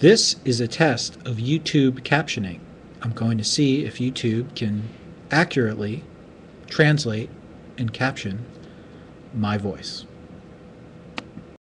This is a test of YouTube captioning. I'm going to see if YouTube can accurately translate and caption my voice.